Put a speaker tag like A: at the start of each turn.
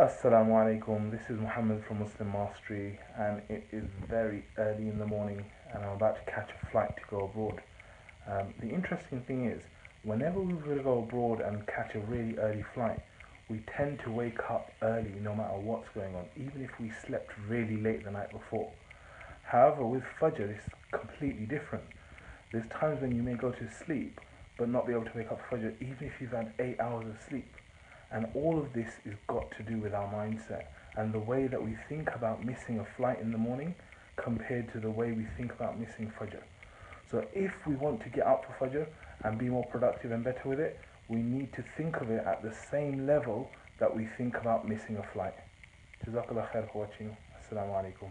A: Assalamu alaikum, this is Muhammad from Muslim Mastery and it is very early in the morning and I'm about to catch a flight to go abroad. Um, the interesting thing is, whenever we to go abroad and catch a really early flight, we tend to wake up early no matter what's going on, even if we slept really late the night before. However, with Fajr it's completely different. There's times when you may go to sleep but not be able to wake up Fajr even if you've had 8 hours of sleep. And all of this is got to do with our mindset and the way that we think about missing a flight in the morning compared to the way we think about missing Fajr. So if we want to get up for Fajr and be more productive and better with it, we need to think of it at the same level that we think about missing a flight. Jazakallah khair for watching. Assalamu alaikum.